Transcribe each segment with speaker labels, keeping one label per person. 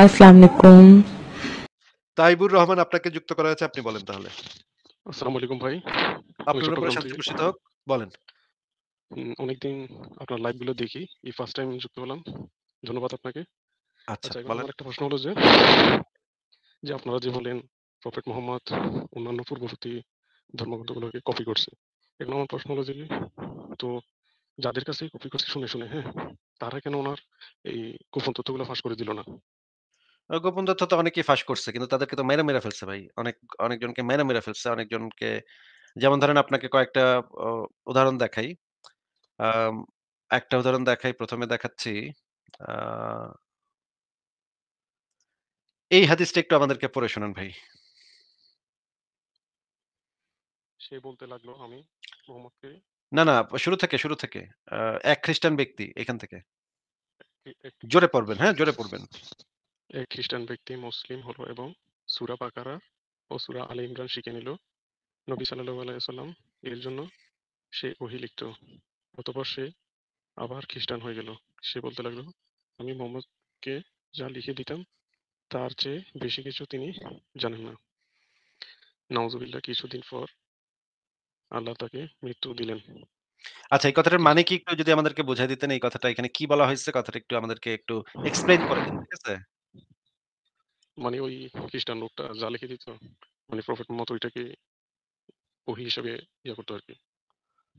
Speaker 1: আসসালামু আলাইকুম।
Speaker 2: তাইবুর রহমান আপনাকে যুক্ত করা হয়েছে। আপনি বলেন তাহলে।
Speaker 3: আসসালামু আলাইকুম ভাই।
Speaker 2: আপনার উপরে শান্তি
Speaker 3: থেকে
Speaker 2: বর্ষিত হোক। বলেন।
Speaker 3: অনেকদিন আপনার লাইভগুলো দেখি। এই ফার্স্ট টাইম যুক্ত হলাম। ধন্যবাদ আপনাকে।
Speaker 2: আচ্ছা,
Speaker 3: আচ্ছা
Speaker 2: বলেন।
Speaker 3: আমার একটা প্রশ্ন হলো যে, যে আপনারা যে বললেন প্রফেট মুহাম্মদ অন্যান্য পূর্ববর্তী ধর্মগ্রন্থগুলোকে কপি করছে। এখন আমার প্রশ্ন হলো যে, তো যাদের কাছে কপি করছে শুনে, শুনে, হ্যাঁ? তারা কেন ওনার এই গোপন তথ্যগুলো ফাঁস করে দিল না?
Speaker 2: আ গোপন তথ্য তো অনেকেই ফাঁস করছে। কিন্তু তাদেরকে তো মেরে, মেরে ফেলছে ভাই। অনেক অনেকজনকে মেরে, মেরে ফেলছে। অনেকজনকে যেমন ধরেন আপনাকে কয়েকটা অ উদাহরণ দেখাই। আম একটা উদাহরণ দেখাই ১ম এ দেখাচ্ছি। আ এই হাদিসটা একটু আমাদেরকে পড়ে শোনান ভাই।
Speaker 3: সে বলতে লাগল আমি মুহাম্মদকে
Speaker 2: না, না শুরু থেকে, শুরু থেকে। আ এক খ্রিস্টান ব্যক্তি এখান থেকে।
Speaker 3: এক
Speaker 2: জোরে পড়বেন, হ্যাঁ? জোরে পড়বেন।
Speaker 3: এক খ্রিস্টান ব্যক্তি মুসলিম হলো এবং সূরা বাকারা ও সূরা আলে ইমরান শিখে নিল। নবী সাল্লাল্লাহু আলাইহি ওয়াসাল্লাম এর জন্য সে ওহী লিখত। অতঃপর সে আবার খ্রিস্টান হয়ে গেল। সে বলতে লাগল, আমি মুহাম্মদকে যা লিখে দিতাম তার চেয়ে বেশি কিছু তিনি জানেন না। নাউজুবিল্লাহ কিছুদিন পর আল্লাহ তাকে মৃত্যু দিলেন।
Speaker 2: আচ্ছা এই কথাটার মানে কি একটু যদি আমাদেরকে বুঝায় দিতেন এই কথাটা এখানে কি বলা হয়েছে কথাটা একটু আমাদেরকে একটু এক্সপ্লেইন করে দিন। ঠিক আছে?
Speaker 3: মানে ওই খ্রিস্টান লোকটা যা লিখে দিত মানে প্রফেট মুহাম্মদ ওইটাকে ওহী হিসেবে ইয়া করতো আরকি।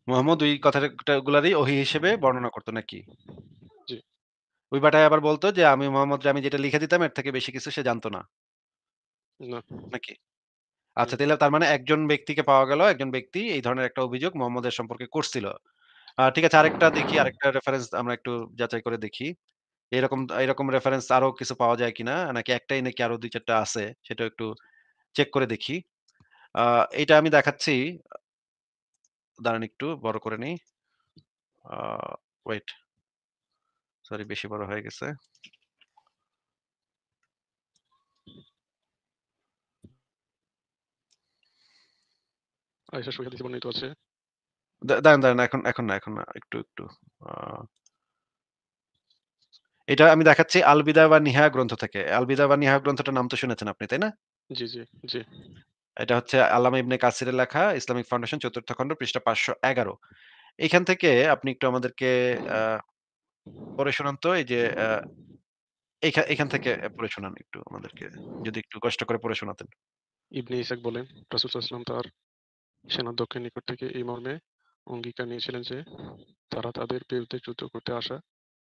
Speaker 2: মুহাম্মদ ওই কথাটা গুলারই ওহী হিসেবে বর্ণনা করত নাকি?
Speaker 3: জি।
Speaker 2: ওই বেটায় আবার বলত যে আমি মুহাম্মদরে আমি যেটা লিখে দিতাম এর থেকে বেশি কিছু সে জানত না।
Speaker 3: না।
Speaker 2: নাকি? আচ্ছা তাইলে তার মানে একজন ব্যক্তিকে পাওয়া গেল। একজন ব্যক্তি এই ধরনের একটা অভিযোগ মুহাম্মদের সম্পর্কে করছিল। ঠিক আছে আরেকটা দেখি আরেকটা রেফারেন্স আমরা একটু যাচাই করে দেখি। এরকম এরকম রেফারেন্স আরও কিছু পাওয়া যায় কিনা? নাকি একটাই নাকি আরও ২-৪ টা আছে সেটাও একটু চেক করে দেখি। আ এইটা আমি দেখাচ্ছি। দাঁড়ান একটু বড় করে নেই। ওয়েট। সরি বেশি বড় হয়ে গেছে।
Speaker 3: সহিহ হাদিসে বর্ণিত আছে।
Speaker 2: দাঁড়ান, দাঁড়ান এখন এখন না এখন না। একটু, একটু এটা আমি দেখাচ্ছি আল বা নিহায়া গ্রন্থ থেকে। আল বা নিহায়া গ্রন্থটার নাম তো শুনেছেন আপনি, তাই না?
Speaker 3: জি, জি, জি।
Speaker 2: এটা হচ্ছে আল্লামা ইবনে কাসিরের লেখা ইসলামিক ফাউন্ডেশন চতুর্থ খণ্ড পৃষ্ঠা পাঁচশো এগারো এখান থেকে আপনি একটু আমাদেরকে পড়ে শোনান তো এই যে এখান থেকে পড়ে শোনান একটু আমাদেরকে। যদি একটু কষ্ট করে পড়ে শোনাতেন।
Speaker 3: ইবনে ইসাক বলেন, রাসূল সাল্লাল্লাহু আলাইহি ওয়াসাল্লাম তার সেনাধ্যক্ষের নিকট থেকে এই মর্মে অঙ্গীকার নিয়েছিলেন যে, তারা তাদের বিরুদ্ধে যুদ্ধ করতে আসা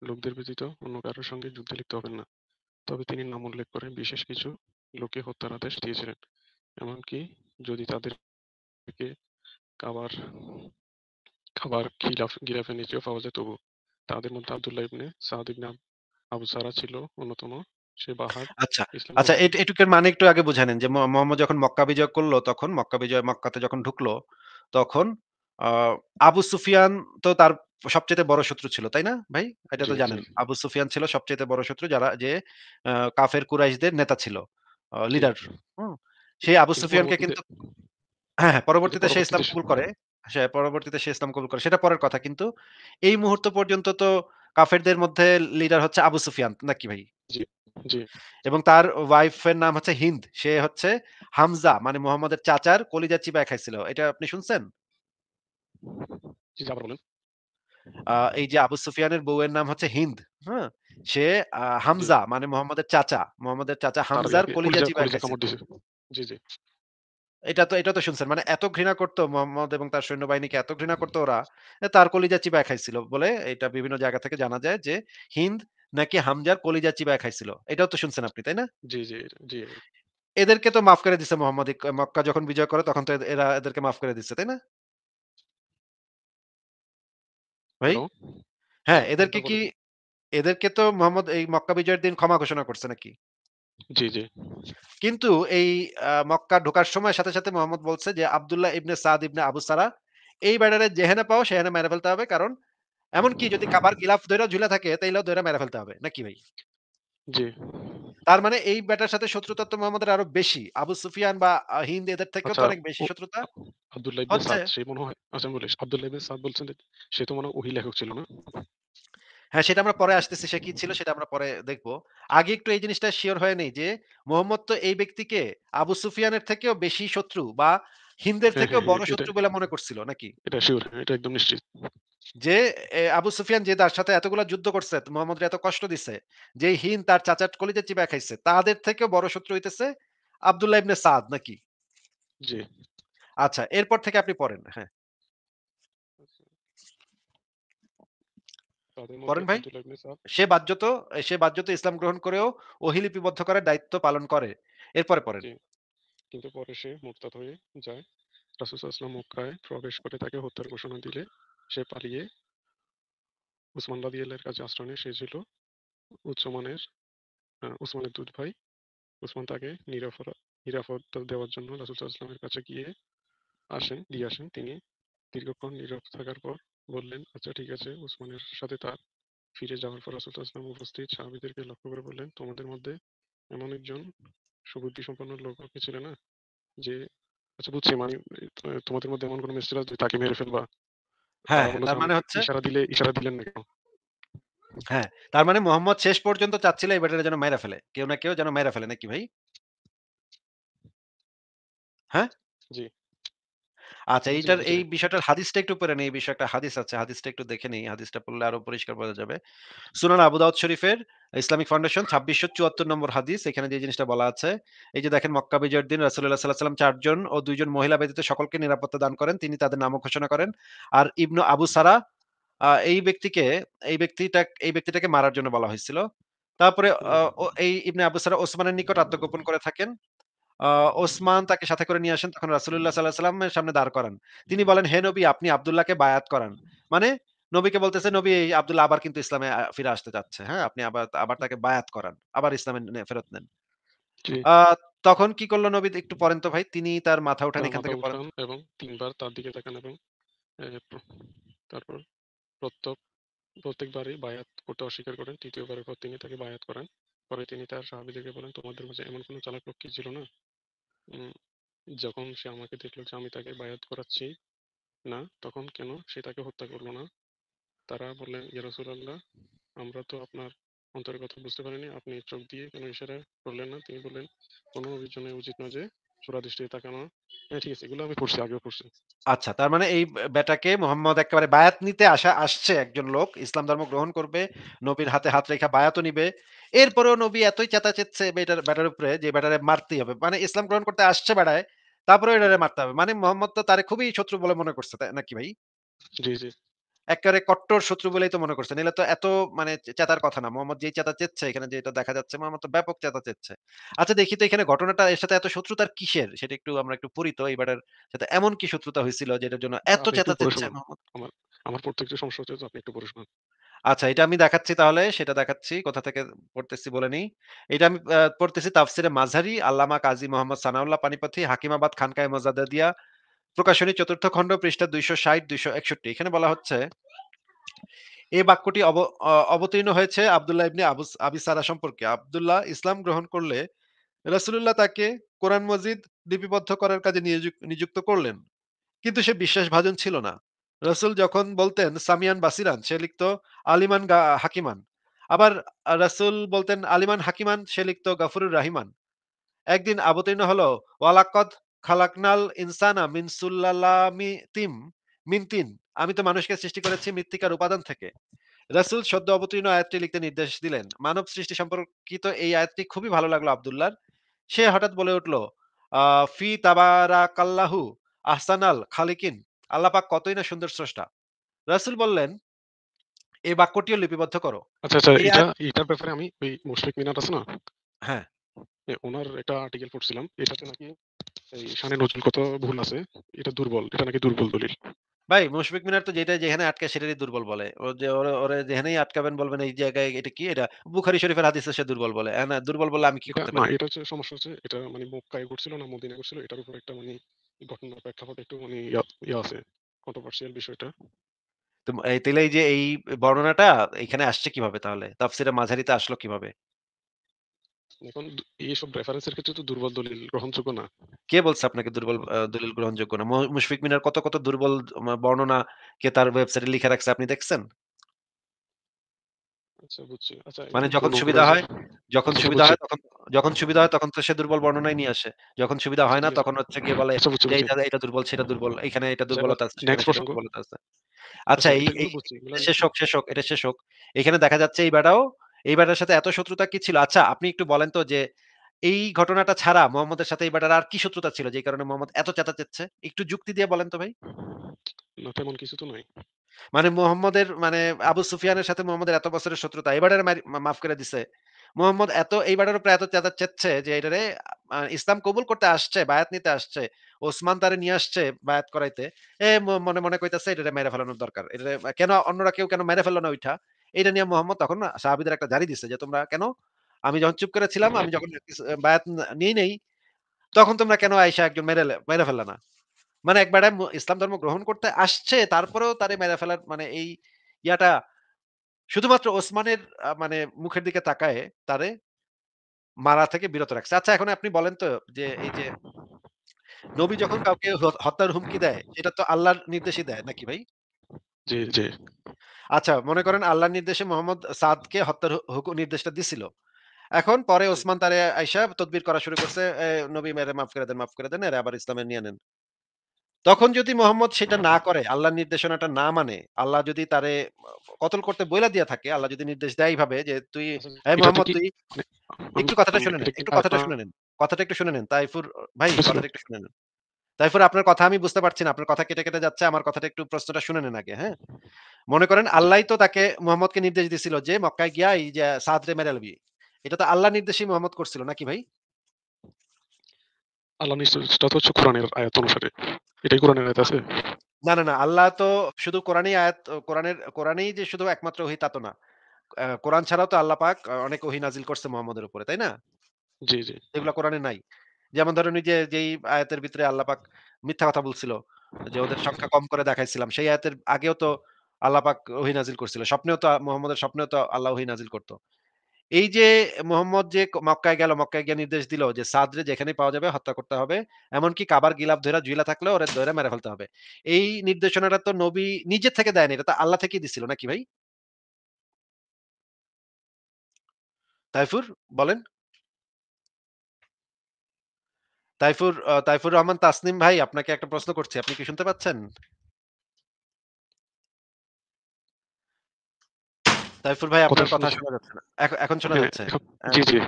Speaker 3: লোকদের ব্যতীত অন্য কারও সঙ্গে যুদ্ধে লিপ্ত হবেন না। তবে তিনি নাম উল্লেখ করে বিশেষ কিছু লোককে হত্যার আদেশ দিয়েছিলেন। এমনকি যদি তাদেরকে কাবার খাবার খিলাফ গিলাফের নিচেও পাওয়া যায় তবুও। তাদের মধ্যে আব্দুল্লাহ ইবনে সাদ ইবনে আব আবু সারা ছিল অন্যতম। সে বাহাদ
Speaker 2: আচ্ছা, আচ্ছা এটুকের মানে একটু আগে বুঝায় নেন যে মোহাম্মদ যখন মক্কা বিজয় করল তখন মক্কা বিজয় মক্কাতে যখন ঢুকলো তখন আবু সুফিয়ান তো তার সবচাইতে বড় শত্রু ছিল, তাই না ভাই? এটা তো জানেন। আবু সুফিয়ান ছিল সবচাইতে বড় শত্রু যারা যে কাফের কুরাইশদের নেতা ছিল। লিডার। সেই আবু সুফিয়ানকে কিন্তু হ্যাঁ, হ্যাঁ, পরবর্তীতে সে ইসলাম কবুল করে। সে পরবর্তীতে সে ইসলাম কবুল করে। সেটা পরের কথা। কিন্তু এই মুহূর্ত পর্যন্ত তো কাফেরদের মধ্যে লিডার হচ্ছে আবু সুফিয়ান নাকি ভাই? এবং তার ওয়াইফ এর নাম হচ্ছে হিন্দ। সে হচ্ছে হামজা মানে মুহাম্মদের চাচার কলিজা চিবায় খাইছিল। এটা আপনি শুনছেন? এই যে আবু সুফিয়ানের বউয়ের নাম হচ্ছে হিন্দ। হ্যাঁ? সে হামজা মানে মুহাম্মদের চাচা। মুহাম্মদের চাচা হামজার কলিজা চিবায়।
Speaker 3: জি, জি।
Speaker 2: এটা তো এটা তো শুনছেন। মানে এত ঘৃণা করত মুহাম্মদ এবং তার সৈন্যবাহিনীকে এত ঘৃণা করত ওরা, তার কলিজা চিবায় খাইছিল বলে এটা বিভিন্ন জায়গা থেকে জানা যায় যে হিন্দ নাকি হামজার কলিজা চিবায় খাইছিল। এটাও তো শুনছেন আপনি, তাই না?
Speaker 3: জি, জি, জি।
Speaker 2: এদেরকে তো মাফ করে দিছে মোহাম্মদ মক্কা যখন বিজয় করে তখন তো এরা এদেরকে মাফ করে দিচ্ছে, তাই না? ভাই?
Speaker 3: হ্যালো?
Speaker 2: হ্যাঁ, এদেরকে কি
Speaker 3: বলেন।
Speaker 2: এদেরকে তো মোহাম্মদ এই মক্কা বিজয়ের দিন ক্ষমা ঘোষণা করছে নাকি?
Speaker 3: জি, জি।
Speaker 2: কিন্তু এই আ মক্কা ঢোকার সময় সাথে, সাথে মোহাম্মদ বলছে যে আবদুল্লাহ ইবনে সাদ ইবনে আবু সারা এই ব্যাডারে যেখানে পাও সেখানে মেরে ফেলতে হবে। কারণ এমনকি যদি কাবার গিলাফ ধইরা ঝুলে থাকে তাইলেও ধইরা মেরে ফেলতে হবে। নাকি ভাই?
Speaker 3: জি।
Speaker 2: তার মানে এই বেটার সাথে শত্রুতা তো মুহাম্মদের আরও বেশি। আবু সুফিয়ান বা আ হিন্দ এদের থেকেও তো
Speaker 3: আচ্ছা
Speaker 2: অনেক বেশি
Speaker 3: ও
Speaker 2: শত্রুতা
Speaker 3: আব্দুল্লাহ ইবনে
Speaker 2: হচ্ছে
Speaker 3: সাদ সে মনে হয় আচ্ছা আমি বলি আব্দুল্লাহ ইবনে সাদ বলছেন যে সে তো মনে হয় ওহী লেখক ছিল না?
Speaker 2: হ্যাঁ, সেটা আমরা পরে আসতেছি। সে কি ছিল সেটা আমরা পরে দেখব। আগে একটু এই জিনিসটা সিওর হয়ে নেই যে, মোহাম্মদ তো এই ব্যক্তিকে আবু সুফিয়ানের থেকেও বেশি শত্রু বা হিন্দের
Speaker 3: হ্যাঁ,
Speaker 2: থেকেও
Speaker 3: হ্যাঁ, হ্যাঁ।
Speaker 2: বড় শত্রু বলে মনে করছিল নাকি?
Speaker 3: এটা। হ্যাঁ, এটা একদম নিশ্চিত।
Speaker 2: যে আবু সুফিয়ান যে তার সাথে এতগুলা যুদ্ধ করছে, মোহাম্মদরে এত কষ্ট দিছে, যেই হিন্দ তার চাচার কলিজা চিবায় খাইছে, তাদের থেকেও বড় শত্রু হইতেছে আব্দুল্লাহ ইবনে সাদ নাকি?
Speaker 3: জি।
Speaker 2: আচ্ছা, এরপর থেকে আপনি পড়েন। হ্যাঁ, পড়েন ভাই। সে বাহ্যত সে বাহ্যত ইসলাম গ্রহণ করেও ওহী লিপিবদ্ধ করার দায়িত্ব পালন করে। এরপরে পড়েন।
Speaker 3: কিন্তু পরে সে মুরতাদ হয়ে যায়। ওয়াসাল্লাম মক্কায় প্রবেশ করে তাকে হত্যার ঘোষণা দিলে সে পালিয়ে উসমান রাদিয়াল্লাহু এর কাছে আশ্রয় নেয়। সে ছিল উচ্চমানের উসমানের দুধ ভাই। উসমান তাকে নিরাপরা নিরাপত্তা দেওয়ার জন্য ওয়াসাল্লামের কাছে গিয়ে আসেন, দিয়ে আসেন। তিনি দীর্ঘক্ষণ নীরব থাকার পর বললেন, "আচ্ছা ঠিক আছে।" উসমানের সাথে তার ফিরে যাওয়ার পর রাসূল ওয়াসাল্লাম উপস্থিত সাহাবীদেরকে লক্ষ্য করে বললেন, "তোমাদের মধ্যে এমন একজন সুবুদ্ধিসম্পন্ন লোক কি ছিল না? যে আচ্ছা বুঝছি মানে তোমাদের মধ্যে এমন কোন মিস্ত্রি আছে তাকে মেরে ফেলবা?"
Speaker 2: হ্যাঁ,
Speaker 3: তার
Speaker 2: মানে হচ্ছে
Speaker 3: ইশারা দিলে ইশারা দিলেন না কেন?"
Speaker 2: হ্যাঁ, তার মানে মোহাম্মদ শেষ পর্যন্ত চাচ্ছিল এই ব্যাটারে যেন মাইরা ফেলে। কেউ না কেউ যেন মাইরা ফেলে নাকি ভাই? হ্যাঁ?
Speaker 3: জি,
Speaker 2: আচ্ছা এইটার এই বিষয়টার হাদিসটা একটু পড়ে নেই। এই বিষয়ে একটা হাদিস আছে। হাদিসটা একটু দেখে নেই। হাদিসটা পড়লে আরও পরিষ্কার বোঝা যাবে। সুনান আবু দাউদ শরীফের ইসলামিক ফাউন্ডেশন ২৬৭৪ নম্বর হাদিস। এখানে যে জিনিসটা বলা আছে, এই যে দেখেন মক্কা বিজয়ের দিন রাসূলুল্লাহ সাল্লাল্লাহু আলাইহি ওয়াসাল্লাম ৪ জন ও ২ জন মহিলা ব্যতীত সকলকে নিরাপত্তা দান করেন। তিনি তাদের নামও ঘোষণা করেন। আর ইবনু আবু সারা এই ব্যক্তিকে এই ব্যক্তিটা এই ব্যক্তিটাকে মারার জন্য বলা হয়েছিল। তারপরে এই ইবনে আবু সারা ওসমানের নিকট আত্মগোপন করে থাকেন। ওসমান তাকে সাথে করে নিয়ে আসেন। তখন রাসূলুল্লাহ সাল্লাল্লাহু আলাইহি ওয়াসাল্লামের সামনে দাঁড় করান। তিনি বলেন, "হে নবী আপনি আব্দুল্লাহকে বায়াত করান।" মানে নবীকে বলতেছে, "নবী এই আব্দুল্লাহ আবার কিন্তু ইসলামে ফিরে আসতে চাচ্ছে। হ্যাঁ? আপনি আবার আবার তাকে বায়াত করান। আবার ইসলামে ফেরত নেন।" তখন কি করল নবী একটু পড়েন তো ভাই। তিনি তার মাথা উঠান এখান থেকে তো।
Speaker 3: এবং তিনবার তার দিকে তাকান এবং তারপর প্রত্যেক প্রত্যেকবারই বায়াত করতে অস্বীকার করেন। তৃতীয়বারের পর তিনি তাকে বায়াত করান। পরে তিনি তার সাহাবীদেরকে বলেন, "তোমাদের মাঝে এমন কোন চালাক লোক কি ছিল না? যখন সে আমাকে দেখল যে আমি তাকে বায়াত করাচ্ছি না, তখন কেন সে তাকে হত্যা করল না?" তারা বললেন, ইয়ারসুল আল্লাহ আমরা তো আপনার অন্তরের কথা বুঝতে পারিনি। আপনি চোখ দিয়ে কোনো ইশারা করলেন না?" তিনি বললেন, কোনো অভিযোগ উচিত না যে চোরা দৃষ্টিতে তাকানো।" হ্যাঁ, ঠিক আছে। এগুলো আমি পড়ছি, আগেও পড়ছি।
Speaker 2: আচ্ছা, তার মানে এই বেটাকে মোহাম্মদ একেবারে বায়াত নিতে আসা আসছে একজন লোক। ইসলাম ধর্ম গ্রহণ করবে। নবীর হাতে হাত রেখা বায়াতও নিবে। এরপরেও নবী এতই চেঁচাচ্ছেচ্ছে বেটার বেটার উপরে যে বেটারে মারতেই হবে। মানে ইসলাম গ্রহণ করতে আসছে বেড়ায়, তারপরেও
Speaker 3: হুম,
Speaker 2: এটারে মারতে হবে। মানে মোহাম্মদ তো তারে খুবই শত্রু বলে মনে করছে, তাই নাকি ভাই?
Speaker 3: জি, জি।
Speaker 2: এক্কারে কট্টর শত্রু বলেই তো মনে করছে। নাহলে তো এত মানে চেতার কথা না। মোহাম্মদ যেই চেতা চেচ্ছে এখানে যেটা দেখা যাচ্ছে মোহাম্মদ তো ব্যাপক চেতা চেচ্ছে। আচ্ছা দেখি তো এখানে ঘটনাটা এর সাথে এত শত্রুতার কিসের? সেটা একটু আমরা একটু পড়ি তো এই সাথে এমন কি শত্রুতা হইছিল যেটার জন্য এত চেতা চেচ্ছে মোহাম্মদ?
Speaker 3: আমার আমার পড়তে একটু সমস্যা হচ্ছে আপনি একটু পড়ে শোনান।
Speaker 2: আচ্ছা এটা আমি দেখাচ্ছি তাহলে সেটা দেখাচ্ছি। কোথা থেকে পড়তেছি বলে নিই। এটা আমি পড়তেছি তাফসিরে মাঝারি আল্লামা কাজী মোহাম্মদ সানাউল্লাহ পানিপথি হাকিমাবাদ খানকায়ে মোজাদ্দেদিয়া প্রকাশনী ৪র্থ খণ্ড পৃষ্ঠা ২৬০-২৬১ এখানে বলা হচ্ছে, এই বাক্যটি অব অবতীর্ণ হয়েছে আব্দুল্লাহ ইবনে আবুস আবি সারা সম্পর্কে। আব্দুল্লাহ ইসলাম গ্রহণ করলে রাসূলুল্লাহ তাকে কোরআন মজিদ লিপিবদ্ধ করার কাজে নিযুক্ত করলেন। কিন্তু সে বিশ্বাস ভাজন ছিল না। রাসূল যখন বলতেন, সামিয়ান বাসিরান সে লিখত, আলিমান হাকিমান। আবার রাসূল বলতেন, আলিমান হাকিমান সে লিখত, গাফুরুর রাহিমান। একদিন অবতীর্ণ হলো, ওয়ালাক্কদ খালাকনাল ইনসানা মিন সুল্লালামি তিম মিন তিন। আমি তো মানুষকে সৃষ্টি করেছি মৃত্তিকার উপাদান থেকে। রাসূল সদ্য অবতীর্ণ আয়াতটি লিখতে নির্দেশ দিলেন। মানব সৃষ্টি সম্পর্কিত এই আয়াতটি খুবই ভালো লাগল আব্দুল্লাহর। সে হঠাৎ বলে উঠল, ফি তাবারাকাল্লাহু আহসানাল খালিকিন। আল্লাহ পাক কতই না সুন্দর স্রষ্টা। রাসূল বললেন, এই বাক্যটিও লিপিবদ্ধ করো।
Speaker 3: আচ্ছা, আচ্ছা এটা এটার ব্যাপারে আমি ওই মুশফিক মিনার আছে না?
Speaker 2: হ্যাঁ,
Speaker 3: এ উনার একটা আর্টিকেল পড়ছিলাম। এটাতে নাকি এই শানে নজরুল কত ভুল আছে। এটা দুর্বল। এটা নাকি দুর্বল দলিল।
Speaker 2: ভাই মুশফিক মিনার তো যেটা যেখানে সেটারই দুর্বল বলে। ও যে ওরে যেখানেই আটকাবেন বলবেন এই জায়গায় এটা কি এটা? বুখারী শরীফের হাদিসে সে দুর্বল বলে। হ্যাঁ, না দুর্বল বললে আমি কি করতে
Speaker 3: না
Speaker 2: পারি?
Speaker 3: এটা হচ্ছে সমস্যা হচ্ছে এটা মানে মক্কায় ঘটছিল না মদিনায় ঘটছিল এটার উপর একটা মানে ঘটনার প্রেক্ষাপটে একটু মানে ইয়া আছে। কন্ট্রোভার্সিয়াল বিষয়টা।
Speaker 2: তো তাইলে এই যে এই বর্ণনাটা এখানে আসছে কীভাবে তাহলে? তাফসিরে মাঝারিতে আসলো কীভাবে?
Speaker 3: এখন এইসব রেফারেন্স এর ক্ষেত্রে তো দুর্বল দলিল গ্রহণযোগ্য না।
Speaker 2: কে বলছে আপনাকে দুর্বল দলিল গ্রহণযোগ্য না? মুশফিক মিনার কত, কত দুর্বল বর্ণনা কে তার ওয়েবসাইটে লিখে রাখছে আপনি দেখছেন?
Speaker 3: আচ্ছা। আচ্ছা
Speaker 2: মানে যখন সুবিধা হয় যখন
Speaker 3: আচ্ছা, আচ্ছা
Speaker 2: সুবিধা হয় তখন যখন সুবিধা হয় তখন তো সে দুর্বল বর্ণনাই নিয়ে আসে। যখন সুবিধা
Speaker 3: আচ্ছা
Speaker 2: হয় না তখন হচ্ছে গিয়ে বলে
Speaker 3: আচ্ছা
Speaker 2: এইটা দুর্বল, সেটা দুর্বল। এখানে এটা
Speaker 3: আচ্ছা
Speaker 2: দুর্বলতা আছে। দুর্বলতা আছে। আচ্ছা
Speaker 3: আচ্ছা
Speaker 2: এই,
Speaker 3: এটা
Speaker 2: শেষ হোক, শেষ হোক, এটা শেষ হোক। এখানে দেখা যাচ্ছে এই বেটাও এই বেটার সাথে এত শত্রুতা কি ছিল? আচ্ছা আপনি একটু বলেন তো যে এই ঘটনাটা ছাড়া মোহাম্মদের সাথে এই বেটার আর কি শত্রুতা ছিল যেই কারণে মোহাম্মদ এত চেঁচাচ্ছে? একটু যুক্তি দিয়ে বলেন তো ভাই।
Speaker 3: না তেমন কিছু তো নাই।
Speaker 2: মানে মোহাম্মদের মানে আবু সুফিয়ানের সাথে মোহাম্মদের এত বছরের শত্রুতা। এবারের মাফ করে দিছে। মোহাম্মদ এত এইবারের উপরে এত চেতা চেচ্ছে যে এটারে ইসলাম কবুল করতে আসছে, বায়াত নিতে আসছে। ওসমান তারে নিয়ে আসছে বায়াত করাইতে। এ মনে, মনে কইতাছে এটারে মেরে ফেলানোর দরকার। এটারে কেন অন্যরা কেউ কেন মেরে ফেলল না এইটা নিয়ে মোহাম্মদ তখন সাহাবীদের একটা জারি দিচ্ছে যে, "তোমরা কেন? আমি যখন চুপ করে ছিলাম, আমি যখন বায়াত না নিই তখন তোমরা কেন আইসা একজন মেরে মেরে ফেললে না?" মানে এক বেড়ায় মু ইসলাম ধর্ম গ্রহণ করতে আসছে, তারপরেও তারে মেরে ফেলার মানে এই ইয়াটা শুধুমাত্র ওসমানের মানে মুখের দিকে তাকায় তারে মারা থেকে বিরত রাখছে। আচ্ছা এখন আপনি বলেন তো যে এই যে নবী যখন কাউকে হত্যার হুমকি দেয়, এটা তো আল্লাহর নির্দেশই দেয় নাকি ভাই?
Speaker 3: জি, জি।
Speaker 2: আচ্ছা মনে করেন আল্লাহর নির্দেশে মোহাম্মদ সাদকে হত্যার হু হুকু নির্দেশটা দিছিল। এখন পরে ওসমান তারে আইসা তদবির করা শুরু করছে, নবী মেরে মাফ করে দেন, মাফ করে দেন। এরে আবার ইসলামে নিয়ে নেন।" তখন যদি মোহাম্মদ সেটা না করে, আল্লাহর নির্দেশনাটা না মানে, আল্লাহ যদি তারে কতল করতে বইলা দিয়া থাকে, আল্লাহ যদি নির্দেশ দেয় ভাবে যে, "তুই মোহাম্মদ তুই"
Speaker 3: মানে
Speaker 2: একটু কথাটা শুনে নেন, একটু কথাটা শুনে নেন। কথাটা একটু শুনে নেন। তাইফুর ভাই কথাটা একটু শুনে নেন। তাইফুর আপনার কথা আমি বুঝতে পারছি না। আপনার কথা কেটে, কেটে যাচ্ছে। আমার কথাটা একটু প্রশ্নটা শুনে নেন আগে, হ্যাঁ? মনে করেন
Speaker 3: জি।
Speaker 2: আল্লাহই তো তাকে মুহাম্মদকে নির্দেশ দিছিল যে মক্কায় গিয়া এই যে সাদরে মেরে ফেলবি। এটা তো আল্লাহর নির্দেশেই মুহাম্মদ করছিল নাকি ভাই?
Speaker 3: আল্লাহ নির্দেশটা তো হচ্ছে কোরআনের আয়াত অনুসারে। এটাই কোরআনের আয়াত আছে?
Speaker 2: না, না, না। আল্লাহ তো শুধু কোরআনেই আয়াত কোরআনের কোরআনেই যে শুধু একমাত্র ওহী তা তো না। কোরআন ছাড়াও তো আল্লাহ পাক অনেক ওহী নাজিল করছে মুহাম্মদের উপরে, তাই না?
Speaker 3: জি, জি।
Speaker 2: যেগুলা কোরআনে নাই। যেমন ধরেন ওই যে যেই আয়াতের ভিতরে আল্লাহ পাক মিথ্যা কথা বলছিল। যে ওদের সংখ্যা কম করে দেখাইছিলাম। সেই আয়াতের আগেও তো আল্লাহ পাক ওহী নাজিল করছিল। স্বপ্নেও তো মোহাম্মদের স্বপ্নেও তো আল্লাহ ওহী নাজিল করতো এই যে মোহাম্মদ যে মক্কায় গেল, মক্কায় গিয়ে নির্দেশ দিল যে সাদরে যেখানেই পাওয়া যাবে হত্যা করতে হবে। এমনকি কাবার গিলাফ ধইরা ঝুইলা থাকলে ওরে ধইরা মেরে ফেলতে হবে। এই নির্দেশনাটা তো নবী নিজে থেকে দেয়নি। এটা তো আল্লাহ থেকেই দিছিল নাকি ভাই? তাইফুর বলেন? তাইফুর তাইফুর রহমান তাসনিম ভাই আপনাকে একটা প্রশ্ন করছি। আপনি কি শুনতে পাচ্ছেন? তাইফুর ভাই আপনার কথা শোনা যাচ্ছে না। এখন শোনা
Speaker 3: হ্যাঁ,
Speaker 2: যাচ্ছে।
Speaker 3: জি, জি।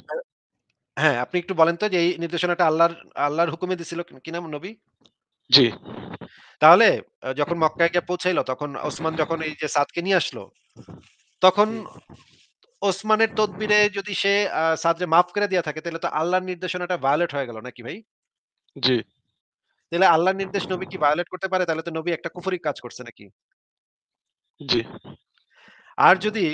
Speaker 2: হ্যাঁ, আপনি একটু বলেন তো যে এই নির্দেশনাটা আল্লাহর আল্লাহর হুকুমে দিছিল কি কিনা নবী?
Speaker 3: জি,
Speaker 2: তাহলে যখন মক্কায় গিয়ে পৌঁছাইল তখন ওসমান যখন এই যে সাদকে নিয়ে আসলো, তখন ওসমানের তদবিরে যদি সে সাদরে মাফ করে দিয়া থাকে তাহলে তো আল্লাহর নির্দেশনাটা ভায়োলেট হয়ে গেল নাকি ভাই?
Speaker 3: জি,
Speaker 2: তাহলে আল্লাহর নির্দেশ নবী কি ভায়োলেট করতে পারে? তাহলে তো নবী একটা কুফরি কাজ করছে নাকি?
Speaker 3: জি,
Speaker 2: আর যদি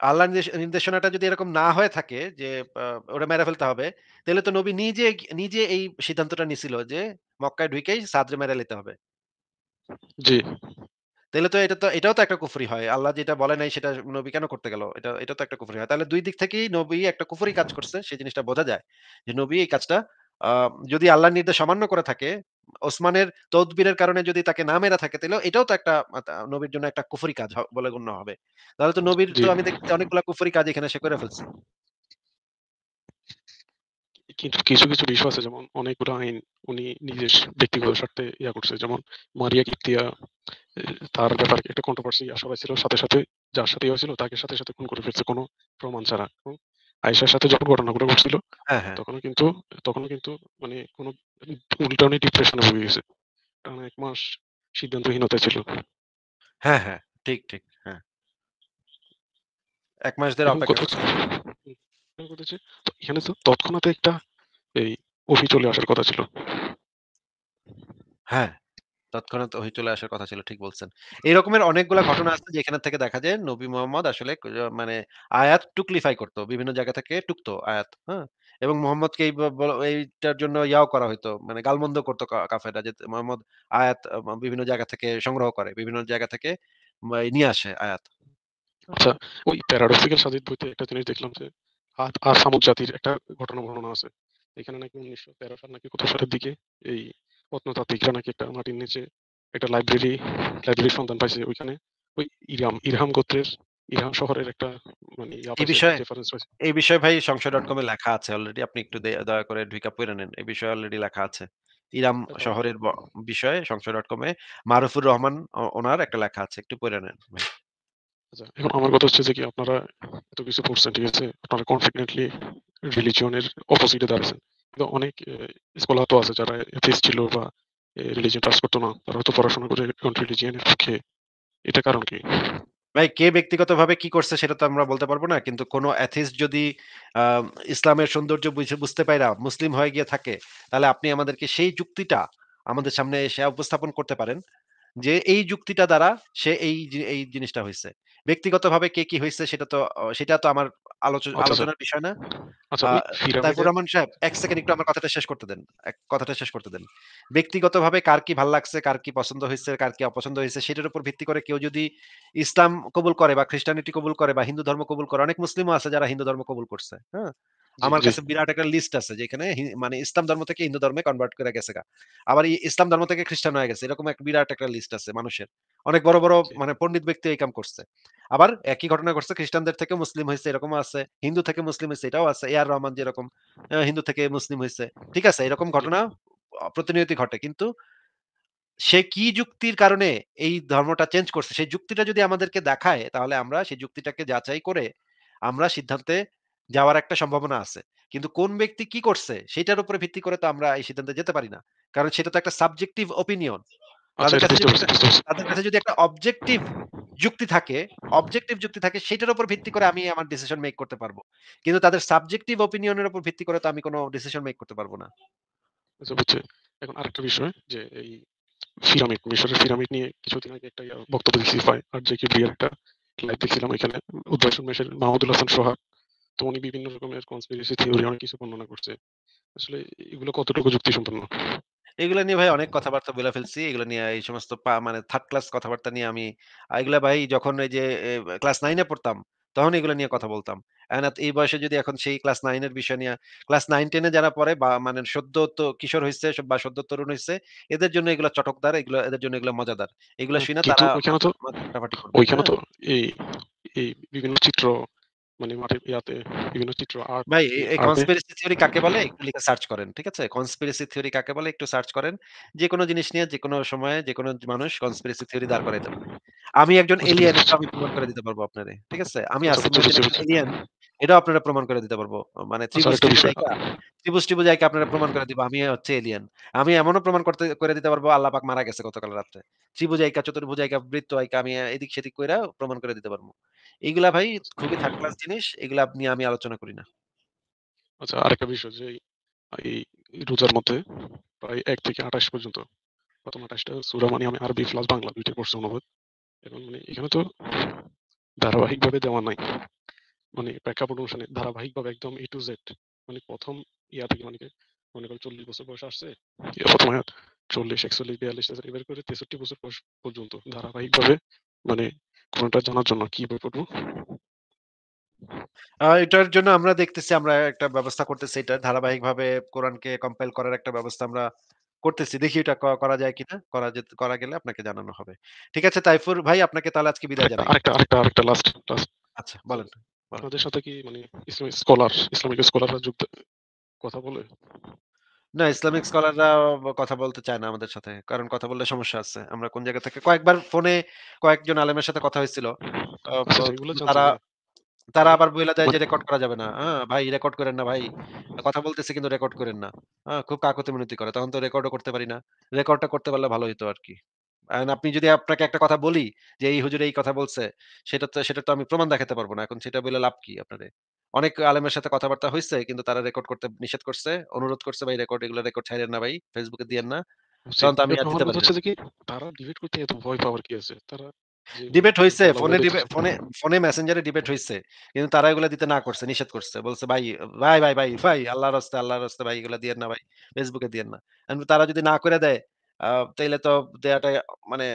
Speaker 2: আল্লাহর নির্দেশ নির্দেশনাটা যদি এরকম না হয়ে থাকে যে আ ওরে মেরে ফেলতে হবে, তাহলে তো নবী নিজে নিজে এই সিদ্ধান্তটা নিছিল যে মক্কায় ঢুইকেই সাদরে মেরে লইতে হবে।
Speaker 3: জি,
Speaker 2: তাইলে তো এটা তো এটাও তো একটা কুফরি হয়। আল্লাহ যেটা বলে নাই সেটা নবী কেন করতে গেল? এটা এটা তো একটা কুফরি হয়। তাহলে ২ দিক থেকেই নবী একটা কুফরি কাজ করছে সেই জিনিসটা বোঝা যায়। যে নবী এই কাজটা যদি আল্লাহর নির্দেশ অমান্য করে থাকে, ওসমানের তদবিরের কারণে যদি তাকে না মেরে থাকে তাইলেও এটাও তো একটা নবীর জন্য একটা কুফরি কাজ বলে গণ্য হবে। তাহলে তো নবীর তো আমি দেখতেছি অনেকগুলা কুফরি কাজ এখানে সে করে ফেলছে।
Speaker 3: কিন্তু কিছু, কিছু বিষয় আছে যেমন অনেকগুলো আইন উনি নিজের ব্যক্তিগত স্বার্থে ইয়া করছে। যেমন মারিয়া কিপ্তিয়া তার ব্যাপারে একটা কন্ট্রোভার্সি আসা হয়েছিল। সাথে, সাথে যার সাথে ইয়ে হয়েছিল তাকে সাথে, সাথে খুন করে ফেলছে কোনো প্রমাণ ছাড়া। আয়েশার সাথে যখন ঘটনাগুলো ঘটছিল
Speaker 2: হ্যাঁ, হ্যাঁ।
Speaker 3: তখনও কিন্তু তখনও কিন্তু মানে কোনো উল্টা উনি ডিপ্রেশন ভুগে গেছে। টানা ১ মাস সিদ্ধান্তহীনতায় ছিল।
Speaker 2: হ্যাঁ, হ্যাঁ। ঠিক, ঠিক। হ্যাঁ। ১ মাস ধরে অপেক্ষা করছে।
Speaker 3: এখন তো এখানে তো তৎক্ষণাৎ একটা এই ওহী চলে আসার কথা ছিল।
Speaker 2: হ্যাঁ। তৎক্ষণাৎ ওহী চলে আসার কথা ছিল। ঠিক বলছেন। এই অনেকগুলা ঘটনা আছে যেখানে থেকে দেখা যায় নবী মুহাম্মদ আসলে মানে আয়াত টুকলিফাই করত। বিভিন্ন জায়গা থেকে টুকতো আয়াত, হ্যাঁ? এবং মুহাম্মদকে এইটার জন্য ইয়াও করা হইতো। মানে গালমন্দ করত কা কাফেররা যে মুহাম্মদ আয়াত বিভিন্ন জায়গা থেকে সংগ্রহ করে। বিভিন্ন জায়গা থেকে নিয়ে আসে আয়াত।
Speaker 3: আচ্ছা ওই প্যারাডক্সিক্যাল সাজিদ বইতে একটা জিনিস দেখলাম যে আর সামুদ জাতির একটা ঘটনা বর্ণনা আছে। এখানে নাকি ১৯১৩ সাল নাকি কত সালের দিকে এই প্রত্নতাত্ত্বিকরা নাকি একটা মাটির নিচে একটা লাইব্রেরি লাইব্রেরির সন্ধান পাইছে ওইখানে ওই ইরাম ইরহাম গোত্রের শহরের একটা মানে
Speaker 2: এই বিষয়ে। এই বিষয়ে ভাই সংশয়.com এ লেখা আছে অলরেডি। আপনি একটু দয়া করে ঢুইকা পইড়া নেন। এই বিষয়ে অলরেডি লেখা আছে। ইরাম
Speaker 3: এখন
Speaker 2: শহরের বিষয়ে সংশয়.com এ মারুফুর রহমান ওনার একটা লেখা আছে। একটু পইড়া নেন ভাই।
Speaker 3: আচ্ছা, এখন আমার কথা হচ্ছে যে কি আপনারা এত কিছু পড়ছেন, ঠিক আছে? আপনারা কনফিডেন্টলি রিলিজিয়ন এর অপোজিট। কিন্তু অনেক স্কলার তো আছে যারা এথিস্ট ছিল বা রিলিজিয়ন ট্রাস্ট করত না। তারা হয়তো পড়াশোনা করে এখন রিলিজিয়ন এর পক্ষে। এটার কারণ কি?
Speaker 2: ভাই কে ব্যক্তিগতভাবে কি করছে সেটা তো আমরা বলতে পারব না। কিন্তু কোন অ্যাথিস্ট যদি ইসলামের সৌন্দর্য বুঝে বুঝতে পাইরা মুসলিম হয়ে গিয়ে থাকে, তাহলে আপনি আমাদেরকে সেই যুক্তিটা আমাদের সামনে এসে উপস্থাপন করতে পারেন। যে এই যুক্তিটা দ্বারা সে এই এই জিনিসটা হয়েছে ব্যক্তিগতভাবে কে কি হয়েছে সেটা তো সেটা তো আমার। আলোচনার বিষয় না।
Speaker 3: আচ্ছা
Speaker 2: তাইফুর রহমান সাহেব ১ সেকেন্ড একটু আমার কথাটা শেষ করতে দেন। কথাটা শেষ করতে দেন। ব্যক্তিগতভাবে কার কি ভালো লাগছে, কার কি পছন্দ হইছে, কার কি অপছন্দ হইছে সেটার উপর ভিত্তি করে কেউ যদি ইসলাম কবুল করে বা খ্রিস্টানিটি কবুল করে বা হিন্দু ধর্ম কবুল করে, অনেক মুসলিমও আছে যারা হিন্দু ধর্ম কবুল করছে। হ্যাঁ? আমার কাছে বিরাট একটা লিস্ট আছে যেখানে মানে ইসলাম ধর্ম থেকে হিন্দু ধর্মে কনভার্ট করে গেছে আবার ইসলাম ধর্ম থেকে খ্রিস্টান হয়ে গেছে। এরকম এক বিরাট একটা লিস্ট আছে মানুষের। অনেক বড়, বড় মানে পণ্ডিত ব্যক্তি এই কাম করছে। আবার একই ঘটনা ঘটছে খ্রিস্টানদের থেকে মুসলিম হইছে এরকমও আছে। হিন্দু থেকে মুসলিম হইছে এটাও আছে। এ আর রহমান যেরকম হিন্দু থেকে মুসলিম হইছে। ঠিক আছে? এরকম ঘটনা অ প্রতিনিয়তই ঘটে। কিন্তু সে কি যুক্তির কারণে এই ধর্মটা চেঞ্জ করছে, সেই যুক্তিটা যদি আমাদেরকে দেখায়, তাহলে আমরা সেই যুক্তিটাকে যাচাই করে আমরা সিদ্ধান্তে যাওয়ার একটা সম্ভাবনা আছে। কিন্তু কোন ব্যক্তি কি করছে, সেটার উপরে ভিত্তি করে তো আমরা এই সিদ্ধান্তে যেতে পারি না। কারণ সেটা তো একটা সাবজেক্টিভ।
Speaker 3: আচ্ছা পারছি।
Speaker 2: তাদের কাছে যদি একটা অবজেক্টিভ যুক্তি থাকে, অবজেক্টিভ যুক্তি থাকে সেটার উপর ভিত্তি করে আমি আমার ডিসিশন মেক করতে পারব কিন্তু তাদের সাবজেক্টিভ ওপিনিয়ন এর উপর ভিত্তি করে তো আমি কোন ডিসিশন মেক করতে পারব না।
Speaker 3: আচ্ছা এখন আরেকটা বিষয় যে এই পিরামিড, মিশরের পিরামিড নিয়ে কিছুদিন আগে একটা বক্তব্য ফাই আর জে কিবরিয়ার একটা লাইভ দেখছিলাম এখানে উদ্ভাসন মেশের মাহমুদুল হাসান সোহাগ। তো উনি বিভিন্ন রকমের কনস্পিরেসি থিওরি অনেক কিছু বর্ণনা করছে। আসলে এগুলো কতটুকু যুক্তিসম্পন্ন?
Speaker 2: এগুলা নিয়ে ভাই অনেক কথাবার্তা বইলা ফেলছি। এগুলা নিয়ে এই সমস্ত মানে 3rd ক্লাস কথাবার্তা নিয়ে আমি এগুলা ভাই যখন এই যে ক্লাস 9 এ পড়তাম, তখন এগুলা নিয়ে কথা বলতাম। এই বয়সে যদি এখন সেই ক্লাস 9 এর বিষয় নিয়ে ক্লাস নাইন টেনে যারা পড়ে বা মানে সদ্য তো কিশোর হয়েছে বা সদ্য তরুণ হয়েছে এদের জন্য এগুলা চটকদার, এগুলা এদের জন্য এগুলা মজাদার। এগুলা
Speaker 3: শুনে
Speaker 2: তারা
Speaker 3: ওইখানে তো। ওইখানে
Speaker 2: হ্যাঁ?
Speaker 3: তো এই এই বিভিন্ন চিত্র মানে মাঠে ইয়াতে বিভিন্ন চিত্র আর্ট
Speaker 2: ভাই
Speaker 3: এই
Speaker 2: কনস্পিরেসি থিওরি কাকে বলে? একটু লিখে সার্চ করেন। ঠিক আছে? কনস্পিরেসি থিওরি কাকে বলে? একটু সার্চ করেন। যে কোনো জিনিস নিয়ে যে কোনো সময়ে যে কোনো মানুষ কনস্পিরেসি থিওরি দাঁড় করাইতে পারে। আমি একজন এলিয়েন আমি প্রমাণ করে দিতে পারব আপনারে। ঠিক আছে? আমি
Speaker 3: আসলে
Speaker 2: আসিফ একজন
Speaker 3: বুঝছি।
Speaker 2: এলিয়েন এটাও আপনারা প্রমাণ করে দিতে পারব। মানে
Speaker 3: আচ্ছা
Speaker 2: ত্রিভুজ ত্রিভুজ ত্রিভুজ আপনারা প্রমাণ করে দিব আমি হচ্ছে এলিয়েন। আমি এমনও প্রমাণ করতে করে দিতে পারব আল্লাহ পাক মারা গেছে গতকাল রাত্রে। ত্রিভুজ আইকা, চতুর্ভুজ আইকা, বৃত্ত আইকা আমি এদিক সেদিক কইরা প্রমাণ করে দিতে পারব। এগুলা ভাই খুবই 3rd ক্লাস জিনিস। এগুলা নিয়ে আমি আলোচনা করি না।
Speaker 3: আচ্ছা আরেকটা বিষয় যে এই রোজার মধ্যে প্রায় ১ থেকে ২৮ পর্যন্ত প্রথম ২৮ টা সূরা মানে আমি আরবি প্লাস বাংলা ২ টাই পড়ছি অনুবাদ। এখন মানে এখানে তো ধারাবাহিকভাবে দেওয়া নাই। মানে প্রেক্ষাপট অনুসারে ধারাবাহিকভাবে একদম A to Z মানে ১ম ইয়া থেকে মানে মনে করেন ৪০ বছর বয়স আসছে। ১ম আয়াত ৪০, ৪১, ৪২ এভাবে করে ৬৩ বছর বয়স পর্যন্ত ধারাবাহিকভাবে মানে কোনটা জানার জন্য কি বই পড়ব?
Speaker 2: এটার জন্য আমরা দেখতেছি আমরা একটা ব্যবস্থা করতেছি এটা ধারাবাহিকভাবে কোরআনকে কম্পাইল করার একটা ব্যবস্থা আমরা করতেছি। দেখি এটা করা যায় কিনা। করা যেত করা গেলে আপনাকে জানানো হবে। ঠিক আছে তাইফুর ভাই আপনাকে তাহলে আজকে বিদায় জানাই।
Speaker 3: আরেকটা আরেকটা আরেকটা লাস্ট লাস্ট
Speaker 2: আচ্ছা বলেন।
Speaker 3: আপনাদের সাথে কি মানে ইসলামিক স্কলার ইসলামিক স্কলাররা যুক্ত কথা বলে?
Speaker 2: না ইসলামিক স্কলাররা কথা বলতে চায় না আমাদের সাথে। কারণ কথা বললে সমস্যা আছে। আমরা কোন জায়গা থেকে কয়েকবার ফোনে কয়েকজন আলেমের সাথে কথা হয়েছিল।
Speaker 3: আচ্ছা, আচ্ছা
Speaker 2: তারা তারা আবার বইলা দেয় যে
Speaker 3: মানে
Speaker 2: রেকর্ড করা যাবে না। হ্যাঁ ভাই রেকর্ড করেন না ভাই। কথা বলতেছি কিন্তু রেকর্ড করেন না। আ খুব কাকুতি মিনতি করে। তখন তো রেকর্ডও করতে পারি না। রেকর্ডটা করতে পারলে ভালো হইতো আরকি। এখন আপনি যদি আপনাকে একটা কথা বলি যে এই হুজুর এই কথা বলছে, সেটা তো সেটা তো আমি প্রমাণ দেখাতে পারব না। এখন সেটা বইলা লাভ কি আপনারে? অনেক আলেমের সাথে কথাবার্তা হইছে কিন্তু তারা রেকর্ড করতে নিষেধ করছে। অনুরোধ করছে ভাই রেকর্ড এগুলো রেকর্ড ছাইড়েন না ভাই। এ দিয়েন না। তো আমি আর দিতে পারি
Speaker 3: তারা ডিবেট করতে এত ভয় পাওয়ার কি আছে? তারা
Speaker 2: ডিবেট হইছে। ফোনে ফোনে ফোনে মেসেঞ্জারে ডিবেট হইছে। কিন্তু তারা এগুলা দিতে না করছে, নিষেধ করছে। বলছে, "ভাই, ভাই, ভাই, ভাই, ভাই আল্লাহর রাস্তে, আল্লাহর রাস্তে ভাই এগুলা দিয়েন না ভাই। ফেসবুকে দিয়েন না।" তারা যদি না করে দেয়, আ তাইলে তো দেয়াটা মানে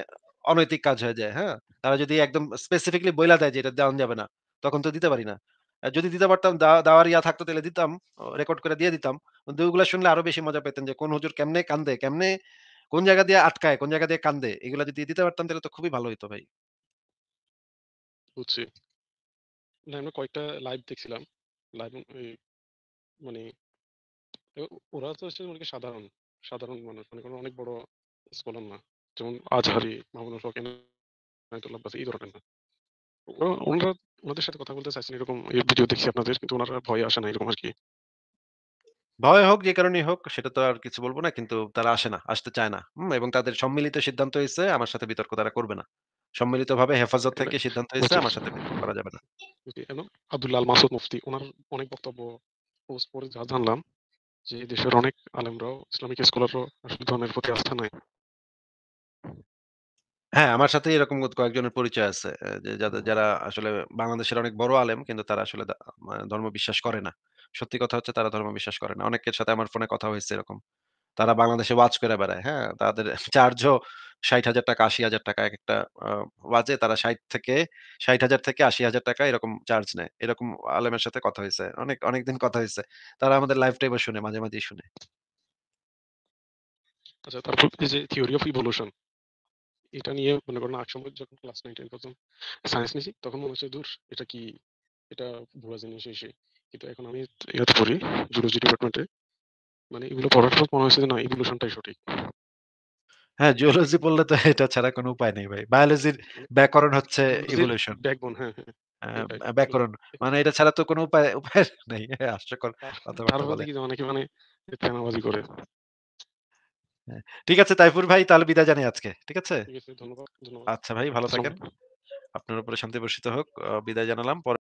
Speaker 2: অনৈতিক কাজ হয়ে যায়, হ্যাঁ? তারা যদি একদম স্পেসিফিকলি বইলা দেয় যে এটা দেওয়ান যাবে না, তখন তো দিতে পারি না। যদি দিতে পারতাম দেওয়া দেওয়ার ইয়া থাকতো তাইলে দিতাম। রেকর্ড করে দিয়ে দিতাম। কিন্তু শুনলে আরও বেশি মজা পেতেন যে কোন হুজুর কেমনে কান্দে, কেমনে কোন জায়গা দিয়ে আটকায়, কোন জায়গা দিয়ে কান্দে। এগুলা যদি দিতে পারতাম তাহলে তো খুবই ভালো হইতো ভাই।
Speaker 3: বুঝছি। আমরা কয়েকটা লাইভ দেখছিলাম। লাইভ মানে ওরা তো সাধারণ, সাধারণ মানুষ। মনে করেন অনেক বড় স্কলার না। যেমন আজহারি, মাহমুদুল হক, এনায়েতুল্লাহ আব্বাসী এই ধরনের না। ওনারা ওনাদের সাথে কথা বলতে চাইছেন এরকম এই ভিডিও দেখছি আপনাদের কিন্তু ওনারা ভয়ে আসে না এরকম আরকি।
Speaker 2: ভয় হোক যে কারণেই হোক সেটা তো আর কিছু বলব না। কিন্তু তারা আসে না, আসতে চায় না। হুম? এবং তাদের সম্মিলিত সিদ্ধান্ত হইছে আমার সাথে বিতর্ক তারা করবে না। সম্মিলিতভাবে হেফাজত থেকে সিদ্ধান্ত
Speaker 3: বলছি
Speaker 2: আমার সাথে বিতর্ক করা যাবে না।
Speaker 3: এবং আব্দুল্লাহ মাসুদ মুফতি ওনার অনেক বক্তব্য পোস্ট পড়ে যা জানলাম যে দেশের অনেক আলেমরাও ইসলামিক স্কলাররাও আসলে ধর্মের প্রতি আস্থা নাই।
Speaker 2: হ্যাঁ, আমার সাথে এরকম কয়েকজনের পরিচয় আছে। যে যাদের যারা আসলে বাংলাদেশের অনেক বড় আলেম কিন্তু তারা আসলে ধর্ম বিশ্বাস করে না। সত্যি কথা হচ্ছে তারা ধর্ম বিশ্বাস করে না। অনেকের সাথে আমার ফোনে কথা হয়েছে এরকম। তারা বাংলাদেশে ওয়াজ করে বেড়ায়। হ্যাঁ? তাদের চার্জও ৳৬০,০০০ ৳৮০,০০০ একেকটা আ ওয়াজে তারা ৬০ থেকে ষাট হাজার থেকে ৳৮০,০০০ এরকম চার্জ নেয়। এরকম আলেমের সাথে কথা হইছে। অনেক অনেকদিন কথা হইছে। তারা আমাদের লাইভ টাইমও শুনে মাঝে, মাঝেই শুনে।
Speaker 3: আচ্ছা তারপর এই যে থিওরি অফ ইভোলিউশন এটা নিয়ে মনে করেন একসময় যখন ক্লাস 9 10 প্রথম সায়েন্স নিছি তখন মনে হচ্ছে দূর এটা কি এটা ভুয়া জিনিস এই সেই। কিন্তু এখন আমি ইয়াতে পড়ি জুলজি ডিপার্টমেন্টে। মানে এগুলো পড়ার পর মনে হচ্ছে যে না ইভোলিউশনটাই সঠিক।
Speaker 2: হ্যাঁ, জিওলজি পড়লে তো এটা ছাড়া কোনো উপায় নেই ভাই। বায়োলজির ব্যাকরণ হচ্ছে ইভোলিউশন।
Speaker 3: ব্যাকবোন হ্যাঁ, হ্যাঁ
Speaker 2: ব্যাকরণ। মানে এটা ছাড়া তো কোনো উপায় উপায় নেই। হাস্যকর বলে।
Speaker 3: অনেকে মানে ফেনাবাজি করে।
Speaker 2: হ্যাঁ। ঠিক আছে তাইফুর ভাই তাহলে বিদায় জানাই আজকে। ঠিক আছে? আচ্ছা ভাই ভালো থাকেন। আপনার উপরে শান্তি বর্ষিত হোক। বিদায় জানালাম। পরে